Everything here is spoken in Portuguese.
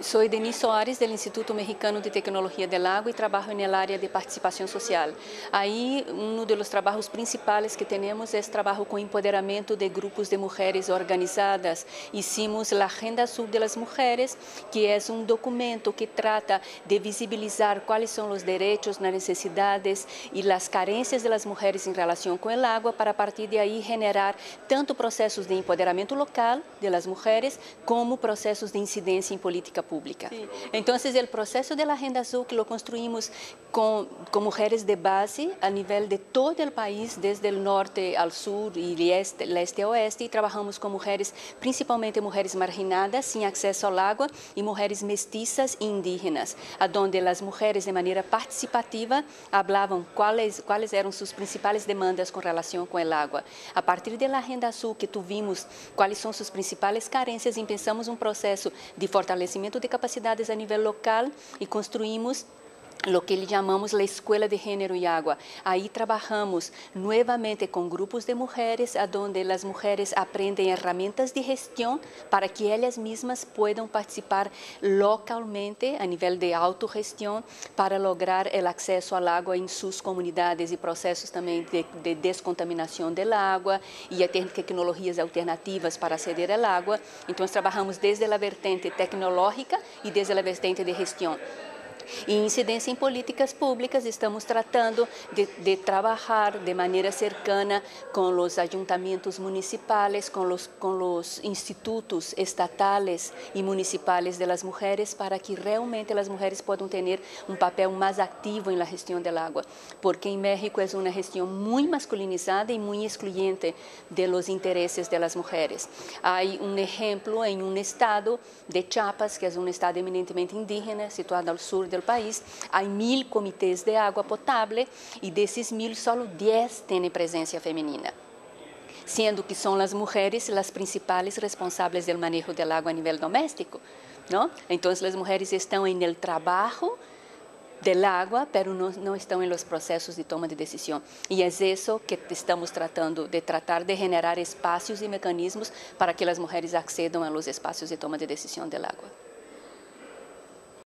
Soy Denise Soares del Instituto Mexicano de Tecnología del Agua y trabajo en el área de participación social. Ahí uno de los trabajos principales que tenemos es trabajo con empoderamiento de grupos de mujeres organizadas. Hicimos la Agenda Azul de las Mujeres, que es un documento que trata de visibilizar cuáles son los derechos, las necesidades y las carencias de las mujeres en relación con el agua para a partir de ahí generar tanto procesos de empoderamiento local de las mujeres como procesos de incidencia en política pública. Sí. Entonces, el proceso de la Agenda Azul que lo construimos con, con, mujeres de base a nivel de todo el país, desde el norte al sur y el este, el este a oeste, y trabajamos con mujeres, principalmente mujeres marginadas, sin acceso al agua, y mujeres mestizas e indígenas, a donde las mujeres de manera participativa hablaban cuáles, cuáles eram suas principais demandas com relação com o água. A partir da Agenda Azul que tuvimos quais são suas principais carências e pensamos um processo de fortalecimento de capacidades a nível local e construímos lo que llamamos la Escuela de Género y Agua. Ahí trabajamos nuevamente con grupos de mujeres, a donde las mujeres aprenden herramientas de gestión para que ellas mismas puedan participar localmente a nivel de autogestión para lograr el acceso al agua en sus comunidades y procesos también de, de descontaminación del agua y tecnologías alternativas para acceder al agua. Entonces trabajamos desde la vertente tecnológica y desde la vertente de gestión. E incidência em políticas públicas, estamos tratando de, de trabalhar de maneira cercana com os ayuntamientos municipais, com os, com os institutos estatais e municipais de las mujeres, para que realmente as mulheres possam ter um papel mais ativo na gestão da água, porque em México é uma gestão muito masculinizada e muito excluyente de los interesses de las mujeres. Há um exemplo em um estado de Chiapas, que é um estado eminentemente indígena, situado ao sul do país, há mil comitês de água potável e desses mil, só 10 têm presença feminina sendo que são as mulheres as principais responsáveis do manejo da água a nível doméstico, não? Então as mulheres estão em el trabalho del agua, pero no, estão em los processos de toma de decisão. E é isso que estamos tratando de tratar de generar espaços e mecanismos para que as mulheres accedam a los espaços de toma de decisão del agua.